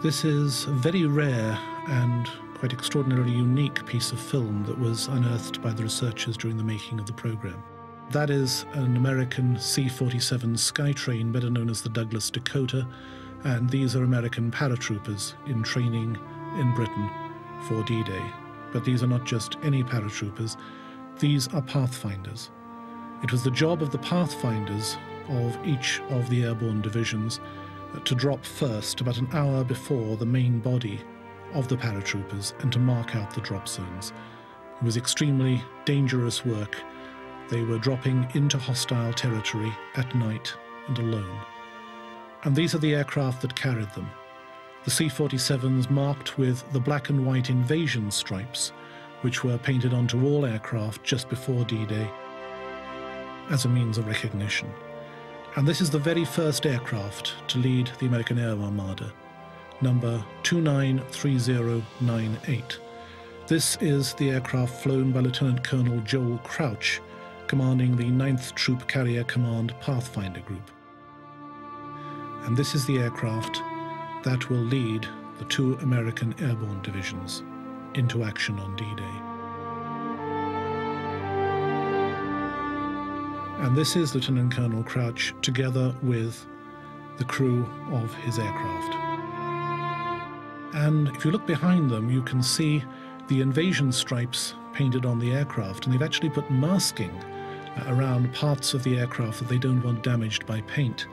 This is a very rare and quite extraordinarily unique piece of film that was unearthed by the researchers during the making of the program. That is an American C 47 Skytrain, better known as the Douglas Dakota, and these are American paratroopers in training in Britain for D Day. But these are not just any paratroopers, these are pathfinders. It was the job of the pathfinders of each of the airborne divisions to drop first about an hour before the main body of the paratroopers and to mark out the drop zones. It was extremely dangerous work. They were dropping into hostile territory at night and alone. And these are the aircraft that carried them. The C 47s marked with the black and white invasion stripes, which were painted onto all aircraft just before D Day as a means of recognition and this is the very first aircraft to lead the American Air Armada, number 293098. This is the aircraft flown by Lieutenant Colonel Joel Crouch, commanding the 9th Troop Carrier Command Pathfinder Group. And this is the aircraft that will lead the two American airborne divisions into action on D-Day. And this is Lieutenant Colonel Crouch together with the crew of his aircraft. And if you look behind them, you can see the invasion stripes painted on the aircraft, and they've actually put masking around parts of the aircraft that they don't want damaged by paint.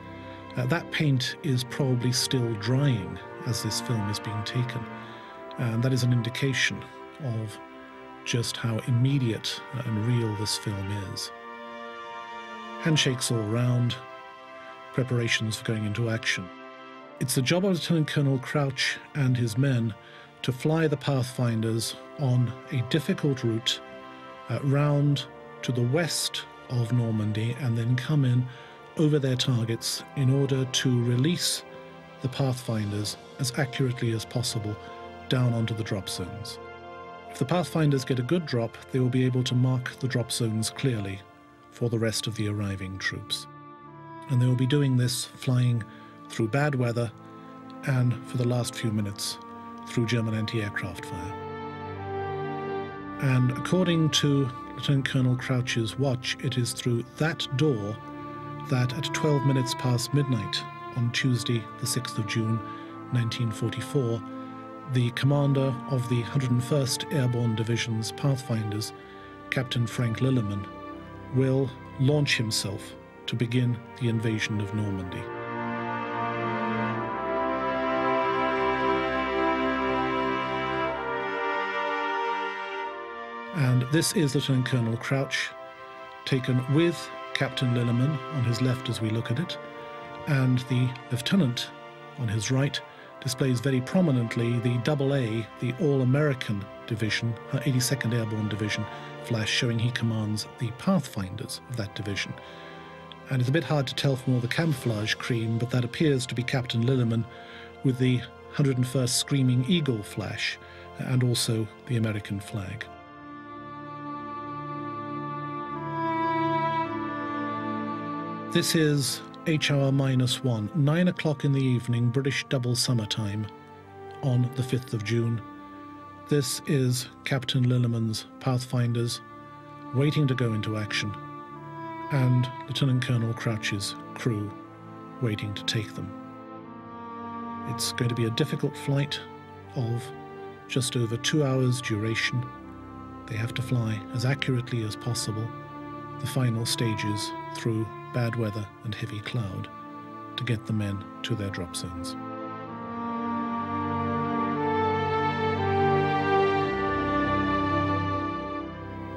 Uh, that paint is probably still drying as this film is being taken, and that is an indication of just how immediate and real this film is. Handshakes all round, preparations for going into action. It's the job of Lieutenant Colonel Crouch and his men to fly the Pathfinders on a difficult route uh, round to the west of Normandy and then come in over their targets in order to release the Pathfinders as accurately as possible down onto the drop zones. If the Pathfinders get a good drop, they will be able to mark the drop zones clearly for the rest of the arriving troops. And they will be doing this flying through bad weather and, for the last few minutes, through German anti aircraft fire. And according to Lieutenant Colonel Crouch's watch, it is through that door that at 12 minutes past midnight on Tuesday, the 6th of June, 1944, the commander of the 101st Airborne Division's Pathfinders, Captain Frank Lillyman, will launch himself to begin the invasion of Normandy. And this is Lieutenant Colonel Crouch, taken with Captain Lillyman on his left as we look at it, and the lieutenant on his right displays very prominently the double A, the All American Division, her 82nd Airborne Division, flash showing he commands the Pathfinders of that division. And it's a bit hard to tell from all the camouflage cream, but that appears to be Captain Lillyman with the 101st Screaming Eagle flash and also the American flag. This is HR minus one, nine o'clock in the evening, British double summertime, on the 5th of June. This is Captain Lillyman's Pathfinders waiting to go into action, and Lieutenant Colonel Crouch's crew waiting to take them. It's going to be a difficult flight of just over two hours duration. They have to fly as accurately as possible the final stages through bad weather and heavy cloud to get the men to their drop zones.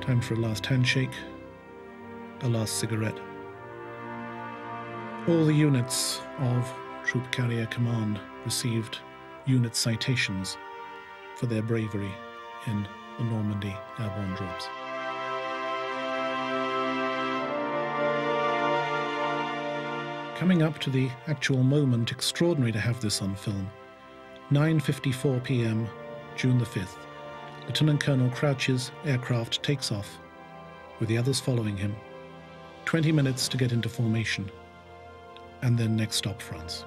Time for a last handshake, a last cigarette. All the units of Troop Carrier Command received unit citations for their bravery in the Normandy airborne drops. Coming up to the actual moment, extraordinary to have this on film. 9.54 p.m., June the 5th. Lieutenant Colonel Crouch's aircraft takes off, with the others following him. 20 minutes to get into formation, and then next stop France.